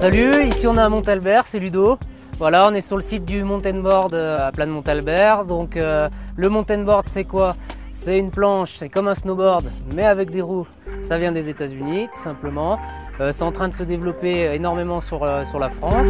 Salut, ici on est à Montalbert, c'est Ludo. Voilà, on est sur le site du mountain board euh, à Plan Montalbert. Donc euh, le mountain board c'est quoi? C'est une planche, c'est comme un snowboard mais avec des roues. Ça vient des États-Unis tout simplement. Euh, c'est en train de se développer énormément sur la France.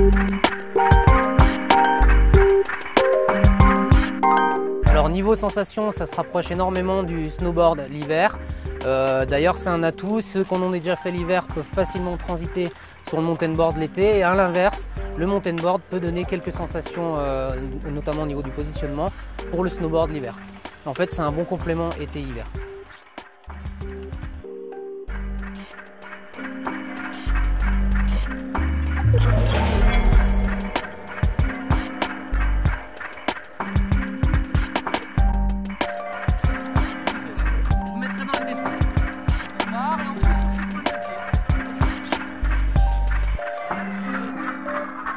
Alors niveau sensation, ça se rapproche énormément du snowboard l'hiver. Euh, d'ailleurs, c'est un atout. Ceux qui en ont déjà fait l'hiver peuvent facilement transiter sur le mountain board l'été. Et à l'inverse, le mountain board peut donner quelques sensations, euh, notamment au niveau du positionnement, pour le snowboard l'hiver. En fait, c'est un bon complément été-hiver.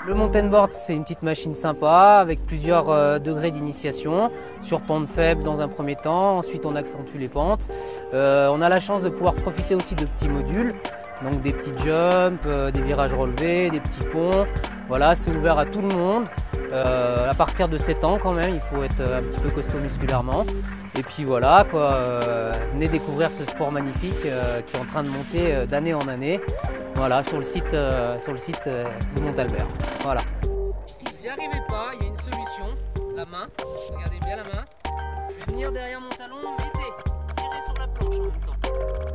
Le mountain board, c'est une petite machine sympa avec plusieurs euh, degrés d'initiation. Sur pente faible dans un premier temps, ensuite on accentue les pentes. Euh, on a la chance de pouvoir profiter aussi de petits modules, donc des petits jumps, euh, des virages relevés, des petits ponts. Voilà, c'est ouvert à tout le monde. à partir de 7 ans quand même, il faut être un petit peu costaud musculairement. Et puis voilà, quoi, venez découvrir ce sport magnifique qui est en train de monter d'année en année. Voilà, sur le site, euh, sur le site euh, de Montalbert. Voilà. Si vous n'y arrivez pas, il y a une solution. La main. Regardez bien la main. Je vais venir derrière mon talon, mettez, tirez sur la planche en même temps.